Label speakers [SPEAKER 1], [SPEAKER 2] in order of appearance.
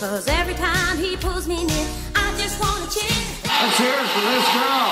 [SPEAKER 1] Cause every time he pulls me near, I just wanna cheer.
[SPEAKER 2] Let's hear it for this girl.